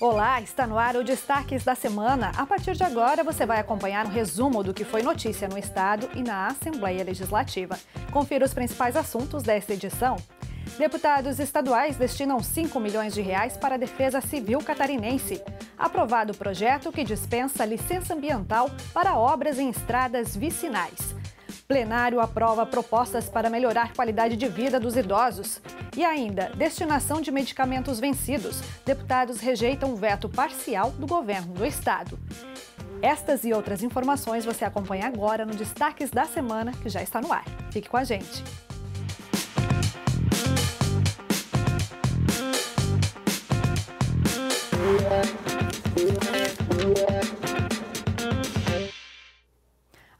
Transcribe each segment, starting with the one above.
Olá, está no ar o Destaques da Semana. A partir de agora, você vai acompanhar um resumo do que foi notícia no Estado e na Assembleia Legislativa. Confira os principais assuntos desta edição. Deputados estaduais destinam 5 milhões de reais para a defesa civil catarinense. Aprovado o projeto que dispensa licença ambiental para obras em estradas vicinais. Plenário aprova propostas para melhorar a qualidade de vida dos idosos. E ainda, destinação de medicamentos vencidos. Deputados rejeitam o veto parcial do governo do estado. Estas e outras informações você acompanha agora no Destaques da Semana, que já está no ar. Fique com a gente.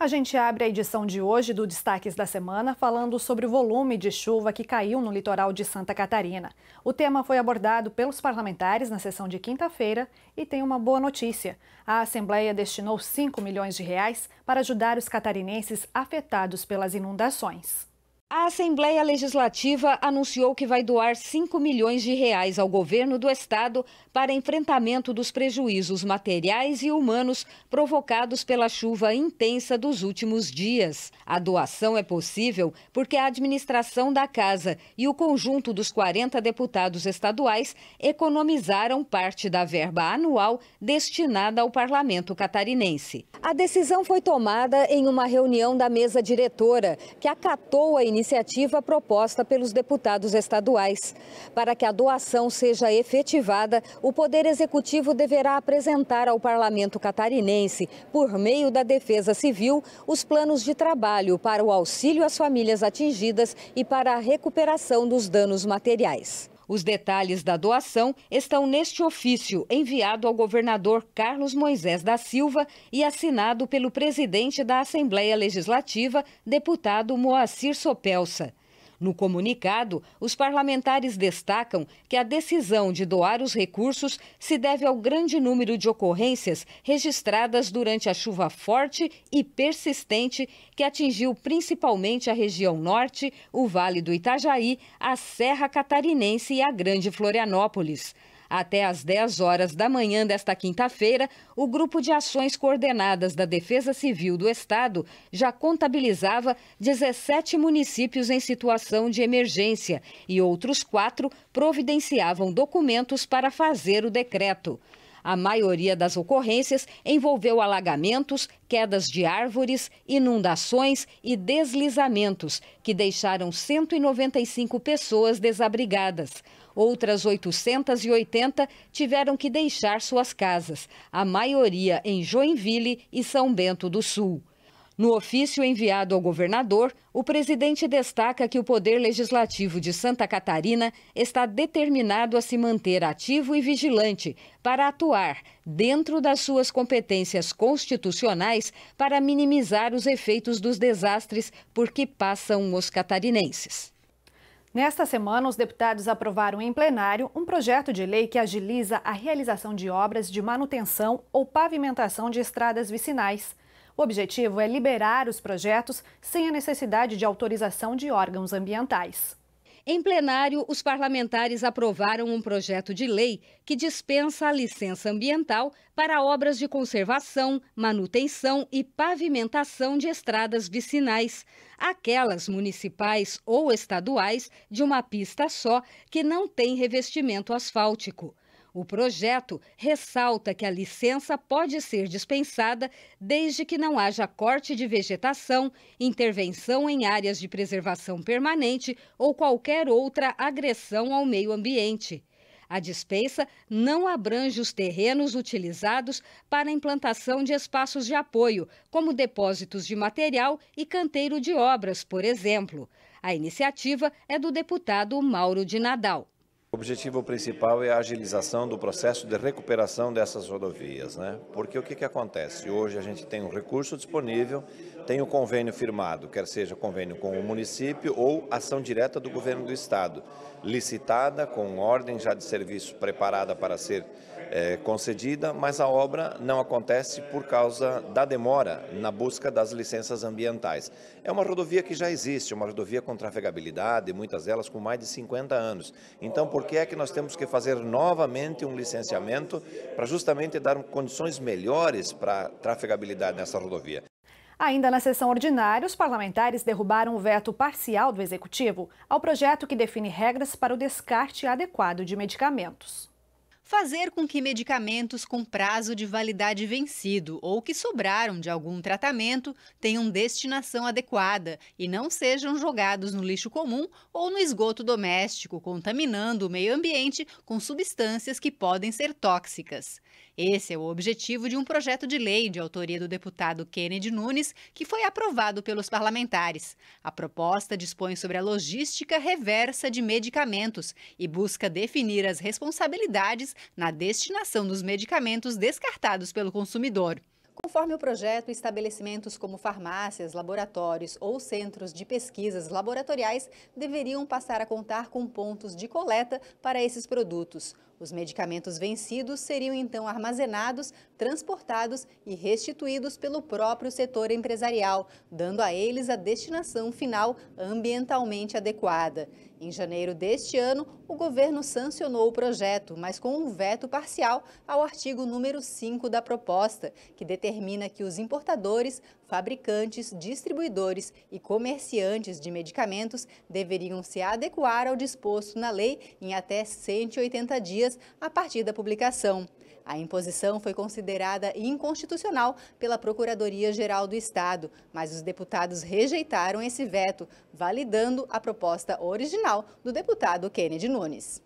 A gente abre a edição de hoje do Destaques da Semana falando sobre o volume de chuva que caiu no litoral de Santa Catarina. O tema foi abordado pelos parlamentares na sessão de quinta-feira e tem uma boa notícia. A Assembleia destinou 5 milhões de reais para ajudar os catarinenses afetados pelas inundações. A Assembleia Legislativa anunciou que vai doar 5 milhões de reais ao governo do estado para enfrentamento dos prejuízos materiais e humanos provocados pela chuva intensa dos últimos dias. A doação é possível porque a administração da casa e o conjunto dos 40 deputados estaduais economizaram parte da verba anual destinada ao parlamento catarinense. A decisão foi tomada em uma reunião da mesa diretora, que acatou a iniciativa iniciativa proposta pelos deputados estaduais. Para que a doação seja efetivada, o Poder Executivo deverá apresentar ao Parlamento catarinense, por meio da Defesa Civil, os planos de trabalho para o auxílio às famílias atingidas e para a recuperação dos danos materiais. Os detalhes da doação estão neste ofício enviado ao governador Carlos Moisés da Silva e assinado pelo presidente da Assembleia Legislativa, deputado Moacir Sopelsa. No comunicado, os parlamentares destacam que a decisão de doar os recursos se deve ao grande número de ocorrências registradas durante a chuva forte e persistente que atingiu principalmente a região norte, o Vale do Itajaí, a Serra Catarinense e a Grande Florianópolis. Até às 10 horas da manhã desta quinta-feira, o Grupo de Ações Coordenadas da Defesa Civil do Estado já contabilizava 17 municípios em situação de emergência e outros quatro providenciavam documentos para fazer o decreto. A maioria das ocorrências envolveu alagamentos, quedas de árvores, inundações e deslizamentos, que deixaram 195 pessoas desabrigadas. Outras 880 tiveram que deixar suas casas, a maioria em Joinville e São Bento do Sul. No ofício enviado ao governador, o presidente destaca que o Poder Legislativo de Santa Catarina está determinado a se manter ativo e vigilante para atuar dentro das suas competências constitucionais para minimizar os efeitos dos desastres por que passam os catarinenses. Nesta semana, os deputados aprovaram em plenário um projeto de lei que agiliza a realização de obras de manutenção ou pavimentação de estradas vicinais. O objetivo é liberar os projetos sem a necessidade de autorização de órgãos ambientais. Em plenário, os parlamentares aprovaram um projeto de lei que dispensa a licença ambiental para obras de conservação, manutenção e pavimentação de estradas vicinais, aquelas municipais ou estaduais de uma pista só que não tem revestimento asfáltico. O projeto ressalta que a licença pode ser dispensada desde que não haja corte de vegetação, intervenção em áreas de preservação permanente ou qualquer outra agressão ao meio ambiente. A dispensa não abrange os terrenos utilizados para implantação de espaços de apoio, como depósitos de material e canteiro de obras, por exemplo. A iniciativa é do deputado Mauro de Nadal. O objetivo principal é a agilização do processo de recuperação dessas rodovias, né? Porque o que, que acontece? Hoje a gente tem um recurso disponível tem o convênio firmado, quer seja convênio com o município ou ação direta do governo do estado, licitada com ordem já de serviço preparada para ser é, concedida, mas a obra não acontece por causa da demora na busca das licenças ambientais. É uma rodovia que já existe, uma rodovia com trafegabilidade, muitas delas com mais de 50 anos. Então, por que é que nós temos que fazer novamente um licenciamento para justamente dar condições melhores para trafegabilidade nessa rodovia? Ainda na sessão ordinária, os parlamentares derrubaram o veto parcial do Executivo ao projeto que define regras para o descarte adequado de medicamentos fazer com que medicamentos com prazo de validade vencido ou que sobraram de algum tratamento tenham destinação adequada e não sejam jogados no lixo comum ou no esgoto doméstico, contaminando o meio ambiente com substâncias que podem ser tóxicas. Esse é o objetivo de um projeto de lei de autoria do deputado Kennedy Nunes, que foi aprovado pelos parlamentares. A proposta dispõe sobre a logística reversa de medicamentos e busca definir as responsabilidades na destinação dos medicamentos descartados pelo consumidor. Conforme o projeto, estabelecimentos como farmácias, laboratórios ou centros de pesquisas laboratoriais deveriam passar a contar com pontos de coleta para esses produtos. Os medicamentos vencidos seriam então armazenados, transportados e restituídos pelo próprio setor empresarial, dando a eles a destinação final ambientalmente adequada. Em janeiro deste ano, o governo sancionou o projeto, mas com um veto parcial ao artigo número 5 da proposta, que determina que os importadores, fabricantes, distribuidores e comerciantes de medicamentos deveriam se adequar ao disposto na lei em até 180 dias a partir da publicação. A imposição foi considerada inconstitucional pela Procuradoria-Geral do Estado, mas os deputados rejeitaram esse veto, validando a proposta original do deputado Kennedy Nunes.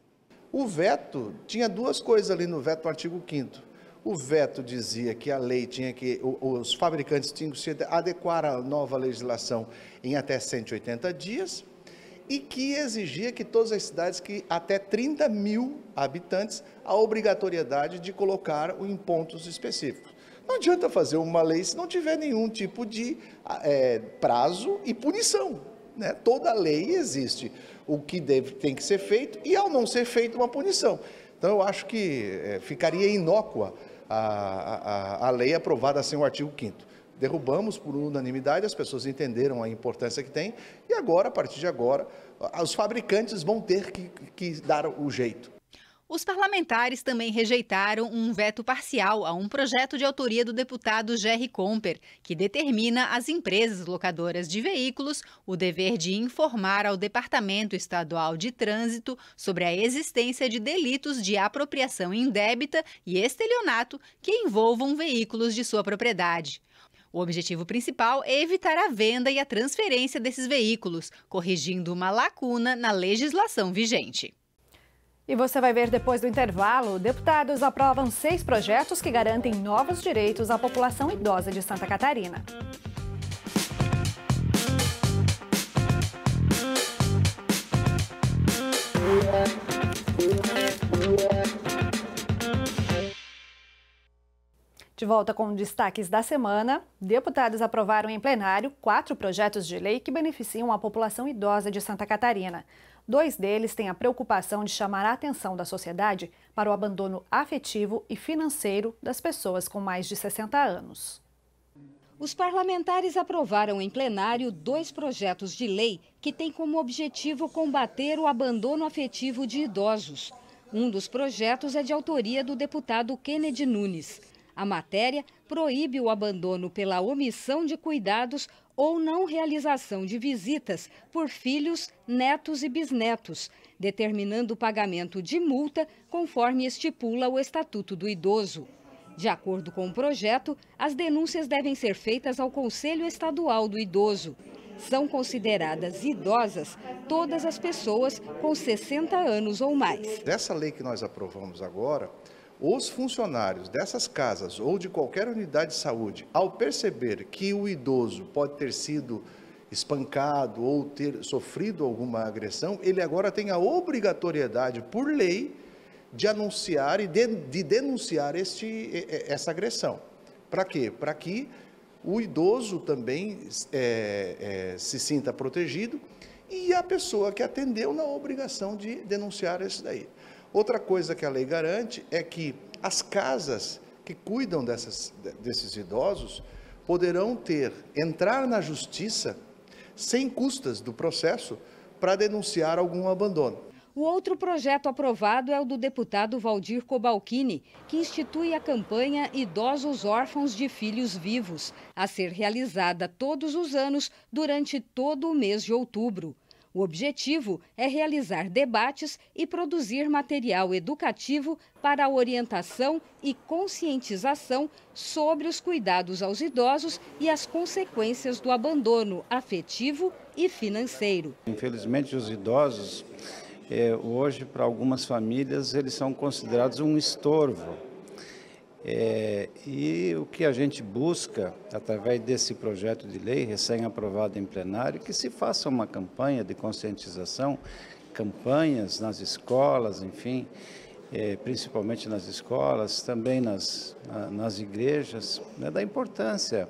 O veto tinha duas coisas ali no veto do artigo 5 o veto dizia que a lei tinha que, os fabricantes tinham que se adequar à nova legislação em até 180 dias e que exigia que todas as cidades que até 30 mil habitantes a obrigatoriedade de colocar em pontos específicos. Não adianta fazer uma lei se não tiver nenhum tipo de é, prazo e punição. Né? Toda lei existe o que deve, tem que ser feito e, ao não ser feito, uma punição. Então, eu acho que é, ficaria inócua a, a, a lei aprovada sem o artigo 5 derrubamos por unanimidade, as pessoas entenderam a importância que tem, e agora, a partir de agora, os fabricantes vão ter que, que dar o jeito. Os parlamentares também rejeitaram um veto parcial a um projeto de autoria do deputado Jerry Comper, que determina às empresas locadoras de veículos o dever de informar ao Departamento Estadual de Trânsito sobre a existência de delitos de apropriação indébita e estelionato que envolvam veículos de sua propriedade. O objetivo principal é evitar a venda e a transferência desses veículos, corrigindo uma lacuna na legislação vigente. E você vai ver depois do intervalo: deputados aprovam seis projetos que garantem novos direitos à população idosa de Santa Catarina. De volta com destaques da semana, deputados aprovaram em plenário quatro projetos de lei que beneficiam a população idosa de Santa Catarina. Dois deles têm a preocupação de chamar a atenção da sociedade para o abandono afetivo e financeiro das pessoas com mais de 60 anos. Os parlamentares aprovaram em plenário dois projetos de lei que têm como objetivo combater o abandono afetivo de idosos. Um dos projetos é de autoria do deputado Kennedy Nunes. A matéria proíbe o abandono pela omissão de cuidados ou não realização de visitas por filhos, netos e bisnetos, determinando o pagamento de multa conforme estipula o Estatuto do Idoso. De acordo com o projeto, as denúncias devem ser feitas ao Conselho Estadual do Idoso. São consideradas idosas todas as pessoas com 60 anos ou mais. Dessa lei que nós aprovamos agora, os funcionários dessas casas ou de qualquer unidade de saúde, ao perceber que o idoso pode ter sido espancado ou ter sofrido alguma agressão, ele agora tem a obrigatoriedade, por lei, de anunciar e de, de denunciar este, essa agressão. Para quê? Para que o idoso também é, é, se sinta protegido e a pessoa que atendeu na obrigação de denunciar isso daí. Outra coisa que a lei garante é que as casas que cuidam dessas, desses idosos poderão ter, entrar na justiça sem custas do processo para denunciar algum abandono. O outro projeto aprovado é o do deputado Valdir Cobalcini, que institui a campanha Idosos Órfãos de Filhos Vivos, a ser realizada todos os anos durante todo o mês de outubro. O objetivo é realizar debates e produzir material educativo para a orientação e conscientização sobre os cuidados aos idosos e as consequências do abandono afetivo e financeiro. Infelizmente, os idosos, é, hoje, para algumas famílias, eles são considerados um estorvo é, e o que a gente busca, através desse projeto de lei recém-aprovado em plenário, que se faça uma campanha de conscientização, campanhas nas escolas, enfim, é, principalmente nas escolas, também nas, na, nas igrejas, né, da importância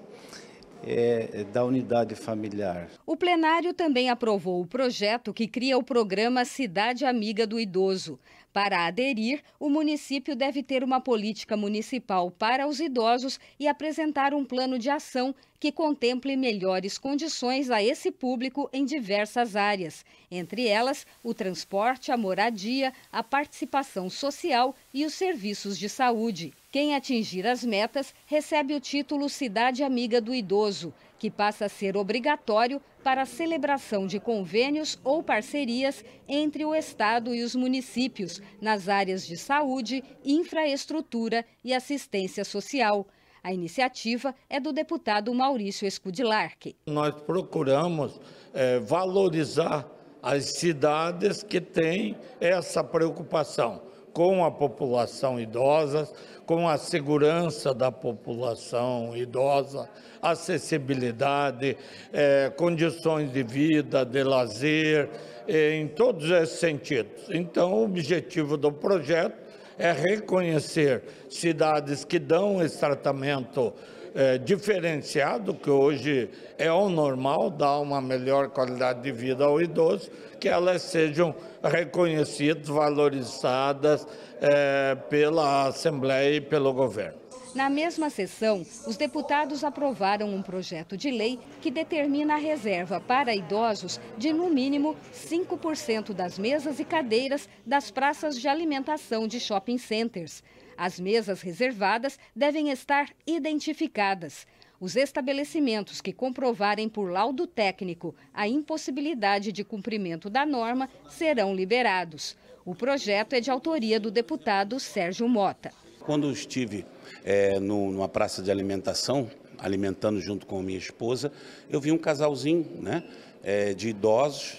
é, da unidade familiar. O plenário também aprovou o projeto que cria o programa Cidade Amiga do Idoso. Para aderir, o município deve ter uma política municipal para os idosos e apresentar um plano de ação que contemple melhores condições a esse público em diversas áreas, entre elas o transporte, a moradia, a participação social e os serviços de saúde. Quem atingir as metas recebe o título Cidade Amiga do Idoso, que passa a ser obrigatório para a celebração de convênios ou parcerias entre o Estado e os municípios nas áreas de saúde, infraestrutura e assistência social. A iniciativa é do deputado Maurício Escudilarque. Nós procuramos é, valorizar as cidades que têm essa preocupação com a população idosa, com a segurança da população idosa, acessibilidade, é, condições de vida, de lazer, é, em todos esses sentidos. Então, o objetivo do projeto é reconhecer cidades que dão esse tratamento é, diferenciado, que hoje é o normal, dar uma melhor qualidade de vida ao idoso, que elas sejam reconhecidas, valorizadas é, pela Assembleia e pelo governo. Na mesma sessão, os deputados aprovaram um projeto de lei que determina a reserva para idosos de, no mínimo, 5% das mesas e cadeiras das praças de alimentação de shopping centers. As mesas reservadas devem estar identificadas. Os estabelecimentos que comprovarem por laudo técnico a impossibilidade de cumprimento da norma serão liberados. O projeto é de autoria do deputado Sérgio Mota. Quando estive é, numa praça de alimentação, alimentando junto com minha esposa, eu vi um casalzinho né, é, de idosos,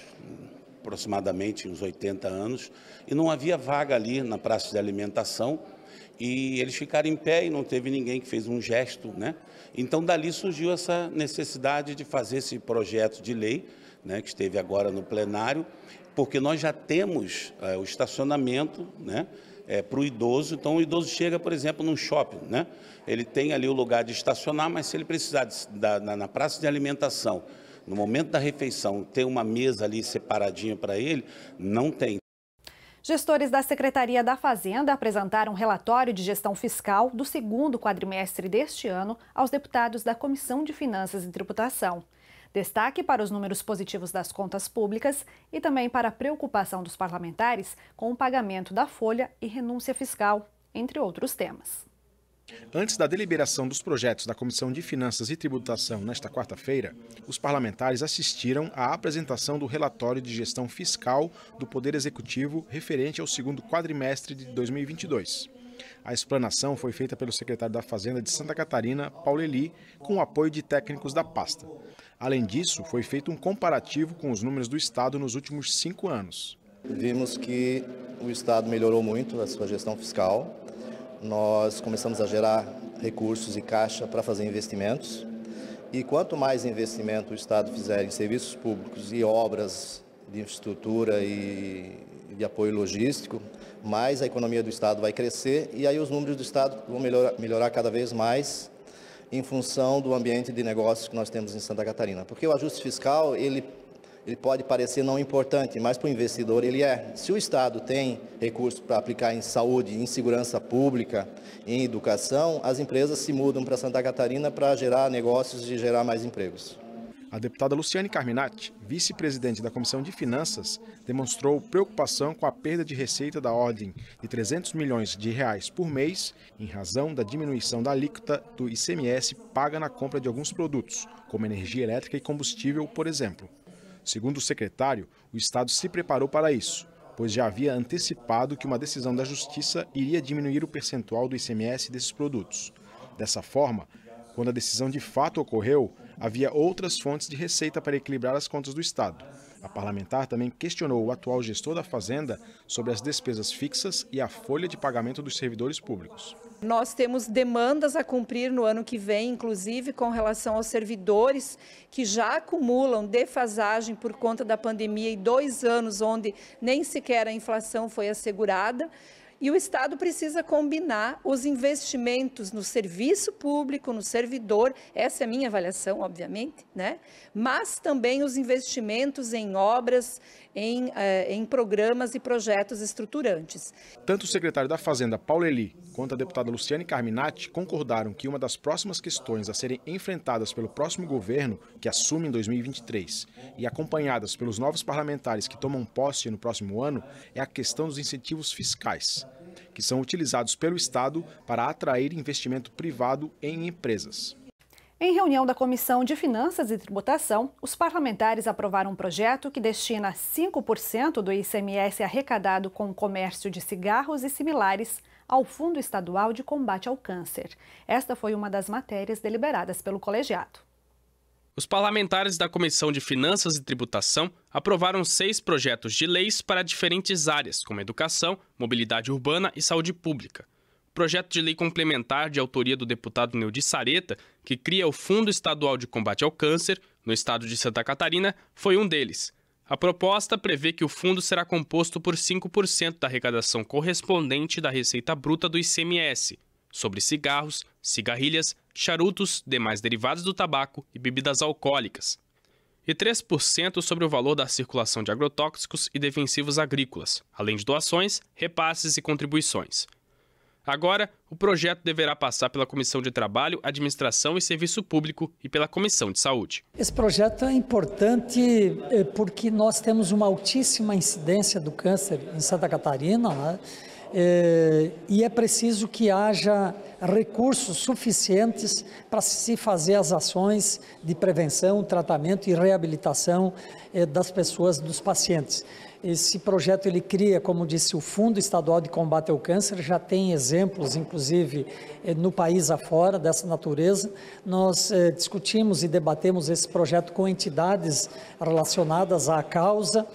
aproximadamente uns 80 anos, e não havia vaga ali na praça de alimentação, e eles ficaram em pé e não teve ninguém que fez um gesto, né? Então, dali surgiu essa necessidade de fazer esse projeto de lei, né, que esteve agora no plenário, porque nós já temos é, o estacionamento, né, é, para o idoso. Então, o idoso chega, por exemplo, num shopping, né? Ele tem ali o lugar de estacionar, mas se ele precisar de, da, na, na praça de alimentação, no momento da refeição, ter uma mesa ali separadinha para ele, não tem. Gestores da Secretaria da Fazenda apresentaram um relatório de gestão fiscal do segundo quadrimestre deste ano aos deputados da Comissão de Finanças e Tributação. Destaque para os números positivos das contas públicas e também para a preocupação dos parlamentares com o pagamento da folha e renúncia fiscal, entre outros temas. Antes da deliberação dos projetos da Comissão de Finanças e Tributação nesta quarta-feira, os parlamentares assistiram à apresentação do relatório de gestão fiscal do Poder Executivo referente ao segundo quadrimestre de 2022. A explanação foi feita pelo secretário da Fazenda de Santa Catarina, Paulo Eli, com o apoio de técnicos da pasta. Além disso, foi feito um comparativo com os números do Estado nos últimos cinco anos. Vimos que o Estado melhorou muito a sua gestão fiscal. Nós começamos a gerar recursos e caixa para fazer investimentos. E quanto mais investimento o Estado fizer em serviços públicos e obras de infraestrutura e de apoio logístico, mais a economia do Estado vai crescer e aí os números do Estado vão melhorar, melhorar cada vez mais em função do ambiente de negócios que nós temos em Santa Catarina. Porque o ajuste fiscal, ele, ele pode parecer não importante, mas para o investidor ele é. Se o Estado tem recursos para aplicar em saúde, em segurança pública, em educação, as empresas se mudam para Santa Catarina para gerar negócios e gerar mais empregos. A deputada Luciane Carminati, vice-presidente da Comissão de Finanças, demonstrou preocupação com a perda de receita da ordem de 300 milhões de reais por mês, em razão da diminuição da alíquota do ICMS paga na compra de alguns produtos, como energia elétrica e combustível, por exemplo. Segundo o secretário, o Estado se preparou para isso, pois já havia antecipado que uma decisão da Justiça iria diminuir o percentual do ICMS desses produtos. Dessa forma, quando a decisão de fato ocorreu, havia outras fontes de receita para equilibrar as contas do Estado. A parlamentar também questionou o atual gestor da Fazenda sobre as despesas fixas e a folha de pagamento dos servidores públicos. Nós temos demandas a cumprir no ano que vem, inclusive com relação aos servidores que já acumulam defasagem por conta da pandemia e dois anos onde nem sequer a inflação foi assegurada. E o Estado precisa combinar os investimentos no serviço público, no servidor, essa é a minha avaliação, obviamente, né? mas também os investimentos em obras, em, eh, em programas e projetos estruturantes. Tanto o secretário da Fazenda, Paulo Eli, quanto a deputada Luciane Carminati concordaram que uma das próximas questões a serem enfrentadas pelo próximo governo, que assume em 2023, e acompanhadas pelos novos parlamentares que tomam posse no próximo ano, é a questão dos incentivos fiscais que são utilizados pelo Estado para atrair investimento privado em empresas. Em reunião da Comissão de Finanças e Tributação, os parlamentares aprovaram um projeto que destina 5% do ICMS arrecadado com o comércio de cigarros e similares ao Fundo Estadual de Combate ao Câncer. Esta foi uma das matérias deliberadas pelo colegiado. Os parlamentares da Comissão de Finanças e Tributação aprovaram seis projetos de leis para diferentes áreas, como educação, mobilidade urbana e saúde pública. Projeto de lei complementar de autoria do deputado Neudi Sareta, que cria o Fundo Estadual de Combate ao Câncer, no estado de Santa Catarina, foi um deles. A proposta prevê que o fundo será composto por 5% da arrecadação correspondente da receita bruta do ICMS, sobre cigarros, cigarrilhas, charutos, demais derivados do tabaco e bebidas alcoólicas, e 3% sobre o valor da circulação de agrotóxicos e defensivos agrícolas, além de doações, repasses e contribuições. Agora, o projeto deverá passar pela Comissão de Trabalho, Administração e Serviço Público e pela Comissão de Saúde. Esse projeto é importante eh, porque nós temos uma altíssima incidência do câncer em Santa Catarina, né? É, e é preciso que haja recursos suficientes para se fazer as ações de prevenção, tratamento e reabilitação é, das pessoas, dos pacientes. Esse projeto ele cria, como disse, o Fundo Estadual de Combate ao Câncer, já tem exemplos, inclusive, é, no país afora dessa natureza. Nós discutimos e debatemos esse projeto com entidades relacionadas à causa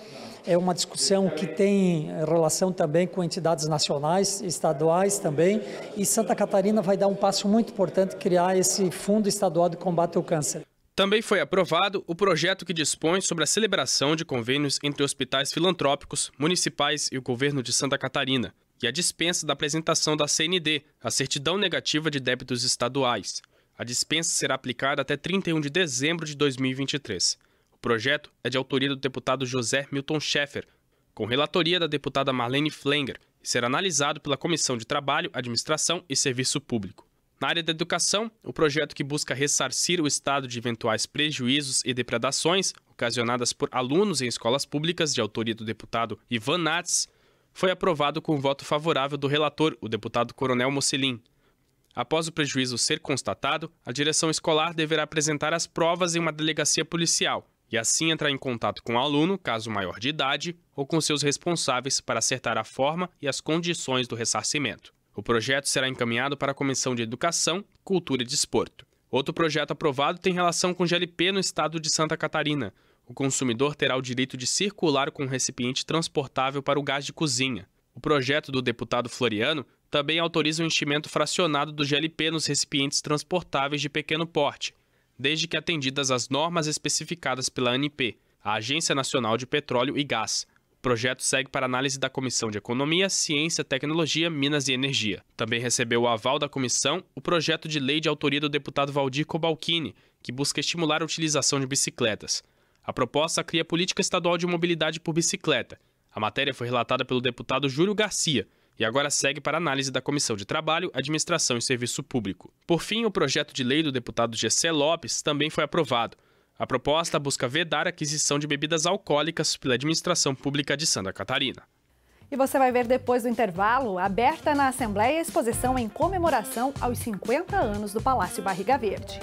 é uma discussão que tem relação também com entidades nacionais, estaduais também, e Santa Catarina vai dar um passo muito importante criar esse Fundo Estadual de Combate ao Câncer. Também foi aprovado o projeto que dispõe sobre a celebração de convênios entre hospitais filantrópicos, municipais e o governo de Santa Catarina, e a dispensa da apresentação da CND, a certidão negativa de débitos estaduais. A dispensa será aplicada até 31 de dezembro de 2023 projeto é de autoria do deputado José Milton Schaeffer, com relatoria da deputada Marlene Flenger, e será analisado pela Comissão de Trabalho, Administração e Serviço Público. Na área da educação, o projeto que busca ressarcir o Estado de eventuais prejuízos e depredações ocasionadas por alunos em escolas públicas, de autoria do deputado Ivan Nats, foi aprovado com voto favorável do relator, o deputado Coronel Mocelin. Após o prejuízo ser constatado, a direção escolar deverá apresentar as provas em uma delegacia policial, e assim entrar em contato com o aluno, caso maior de idade, ou com seus responsáveis para acertar a forma e as condições do ressarcimento. O projeto será encaminhado para a Comissão de Educação, Cultura e Desporto. Outro projeto aprovado tem relação com GLP no estado de Santa Catarina. O consumidor terá o direito de circular com um recipiente transportável para o gás de cozinha. O projeto do deputado Floriano também autoriza o enchimento fracionado do GLP nos recipientes transportáveis de pequeno porte, desde que atendidas as normas especificadas pela ANP, a Agência Nacional de Petróleo e Gás. projeto segue para análise da Comissão de Economia, Ciência, Tecnologia, Minas e Energia. Também recebeu o aval da comissão o projeto de lei de autoria do deputado Valdir Cobalcini, que busca estimular a utilização de bicicletas. A proposta cria política estadual de mobilidade por bicicleta. A matéria foi relatada pelo deputado Júlio Garcia e agora segue para análise da Comissão de Trabalho, Administração e Serviço Público. Por fim, o projeto de lei do deputado Gessé Lopes também foi aprovado. A proposta busca vedar a aquisição de bebidas alcoólicas pela administração pública de Santa Catarina. E você vai ver depois do intervalo, aberta na Assembleia a exposição em comemoração aos 50 anos do Palácio Barriga Verde.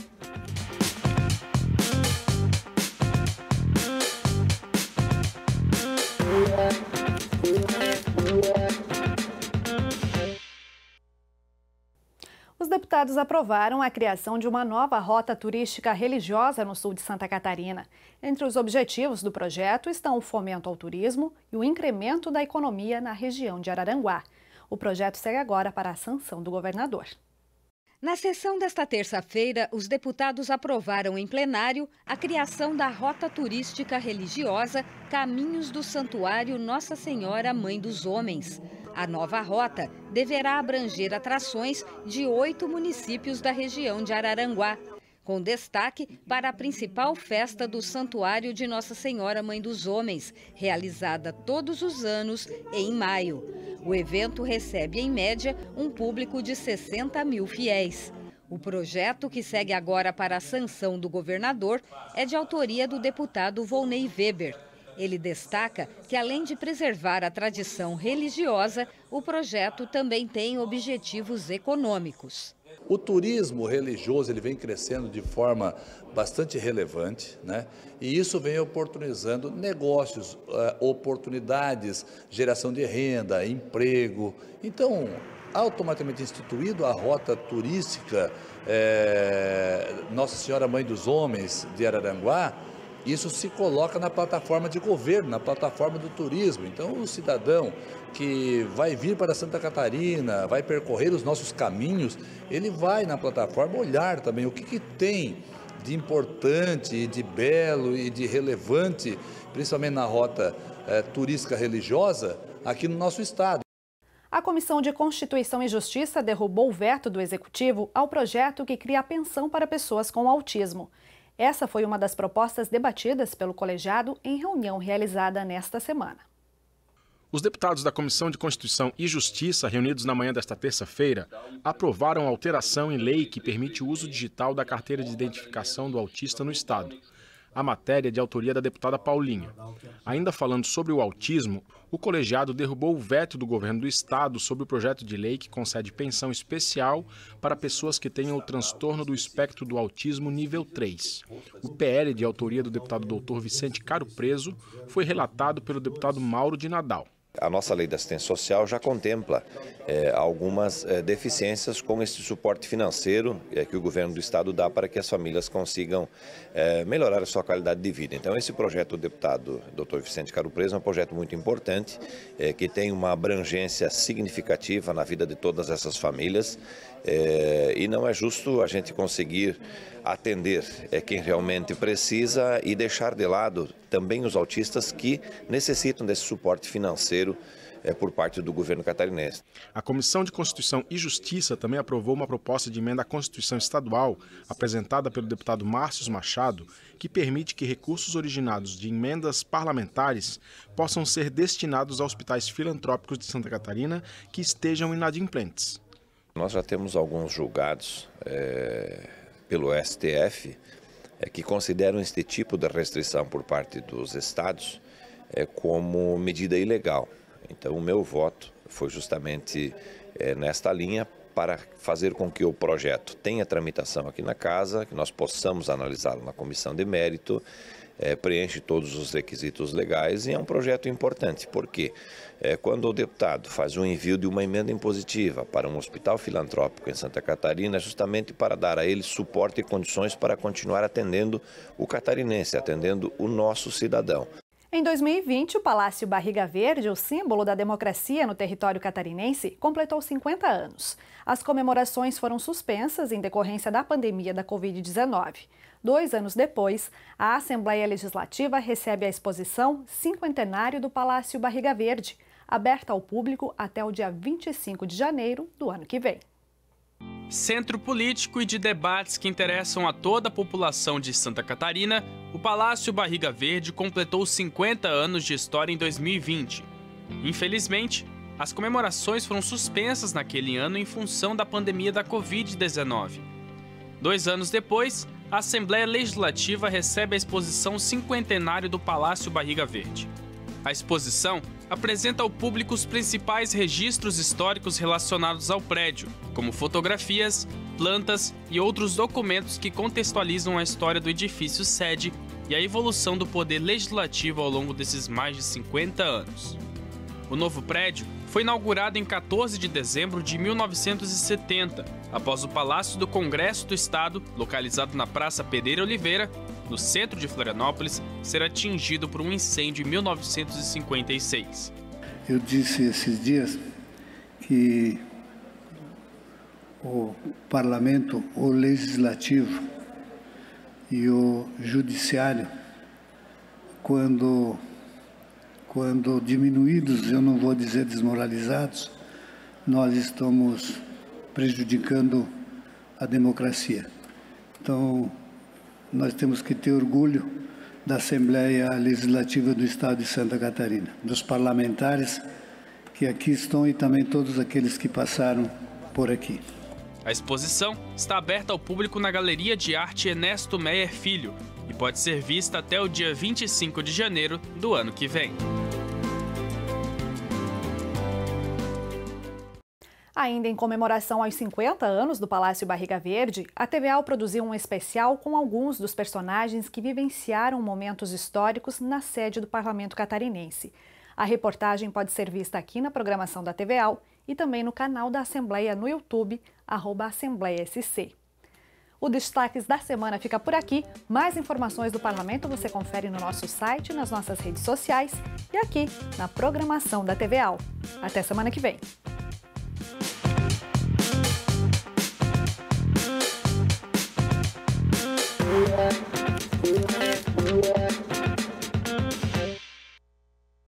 Deputados aprovaram a criação de uma nova rota turística religiosa no sul de Santa Catarina. Entre os objetivos do projeto estão o fomento ao turismo e o incremento da economia na região de Araranguá. O projeto segue agora para a sanção do governador. Na sessão desta terça-feira, os deputados aprovaram em plenário a criação da Rota Turística Religiosa Caminhos do Santuário Nossa Senhora Mãe dos Homens. A nova rota deverá abranger atrações de oito municípios da região de Araranguá, com destaque para a principal festa do Santuário de Nossa Senhora Mãe dos Homens, realizada todos os anos em maio. O evento recebe, em média, um público de 60 mil fiéis. O projeto, que segue agora para a sanção do governador, é de autoria do deputado Volney Weber. Ele destaca que, além de preservar a tradição religiosa, o projeto também tem objetivos econômicos. O turismo religioso ele vem crescendo de forma bastante relevante, né? E isso vem oportunizando negócios, eh, oportunidades, geração de renda, emprego. Então, automaticamente instituído a rota turística é, Nossa Senhora Mãe dos Homens de Araranguá, isso se coloca na plataforma de governo, na plataforma do turismo. Então, o cidadão que vai vir para Santa Catarina, vai percorrer os nossos caminhos, ele vai na plataforma olhar também o que, que tem de importante, de belo e de relevante, principalmente na rota é, turística religiosa, aqui no nosso estado. A Comissão de Constituição e Justiça derrubou o veto do Executivo ao projeto que cria a pensão para pessoas com autismo. Essa foi uma das propostas debatidas pelo colegiado em reunião realizada nesta semana. Os deputados da Comissão de Constituição e Justiça, reunidos na manhã desta terça-feira, aprovaram a alteração em lei que permite o uso digital da carteira de identificação do autista no Estado. A matéria é de autoria da deputada Paulinha. Ainda falando sobre o autismo, o colegiado derrubou o veto do governo do estado sobre o projeto de lei que concede pensão especial para pessoas que tenham o transtorno do espectro do autismo nível 3. O PL, de autoria do deputado doutor Vicente Caro Preso, foi relatado pelo deputado Mauro de Nadal. A nossa lei da assistência social já contempla é, algumas é, deficiências com esse suporte financeiro é, que o governo do estado dá para que as famílias consigam é, melhorar a sua qualidade de vida. Então, esse projeto do deputado Dr. Vicente Caro Preso é um projeto muito importante, é, que tem uma abrangência significativa na vida de todas essas famílias é, e não é justo a gente conseguir atender é quem realmente precisa e deixar de lado também os autistas que necessitam desse suporte financeiro é, por parte do governo catarinense. A Comissão de Constituição e Justiça também aprovou uma proposta de emenda à Constituição Estadual, apresentada pelo deputado Márcio Machado, que permite que recursos originados de emendas parlamentares possam ser destinados a hospitais filantrópicos de Santa Catarina que estejam inadimplentes. Nós já temos alguns julgados é, pelo STF é, que consideram este tipo de restrição por parte dos estados é, como medida ilegal. Então, o meu voto foi justamente nesta linha para fazer com que o projeto tenha tramitação aqui na casa, que nós possamos analisá-lo na comissão de mérito, é, preenche todos os requisitos legais e é um projeto importante, porque é, quando o deputado faz o envio de uma emenda impositiva para um hospital filantrópico em Santa Catarina, é justamente para dar a ele suporte e condições para continuar atendendo o catarinense, atendendo o nosso cidadão. Em 2020, o Palácio Barriga Verde, o símbolo da democracia no território catarinense, completou 50 anos. As comemorações foram suspensas em decorrência da pandemia da Covid-19. Dois anos depois, a Assembleia Legislativa recebe a exposição Cinquentenário do Palácio Barriga Verde, aberta ao público até o dia 25 de janeiro do ano que vem. Centro político e de debates que interessam a toda a população de Santa Catarina, o Palácio Barriga Verde completou 50 anos de história em 2020. Infelizmente, as comemorações foram suspensas naquele ano em função da pandemia da Covid-19. Dois anos depois, a Assembleia Legislativa recebe a exposição Cinquentenário do Palácio Barriga Verde. A exposição apresenta ao público os principais registros históricos relacionados ao prédio, como fotografias, plantas e outros documentos que contextualizam a história do edifício sede e a evolução do poder legislativo ao longo desses mais de 50 anos. O novo prédio foi inaugurado em 14 de dezembro de 1970, após o Palácio do Congresso do Estado, localizado na Praça Pereira Oliveira, no centro de Florianópolis, ser atingido por um incêndio em 1956. Eu disse esses dias que o parlamento, o legislativo e o judiciário, quando, quando diminuídos, eu não vou dizer desmoralizados, nós estamos prejudicando a democracia. Então, nós temos que ter orgulho da Assembleia Legislativa do Estado de Santa Catarina, dos parlamentares que aqui estão e também todos aqueles que passaram por aqui. A exposição está aberta ao público na Galeria de Arte Ernesto Meyer Filho e pode ser vista até o dia 25 de janeiro do ano que vem. Ainda em comemoração aos 50 anos do Palácio Barriga Verde, a TVA produziu um especial com alguns dos personagens que vivenciaram momentos históricos na sede do Parlamento Catarinense. A reportagem pode ser vista aqui na programação da TVA e também no canal da Assembleia no YouTube, arroba Assembleia SC. O Destaques da Semana fica por aqui. Mais informações do Parlamento você confere no nosso site, nas nossas redes sociais e aqui na programação da TVA. Até semana que vem.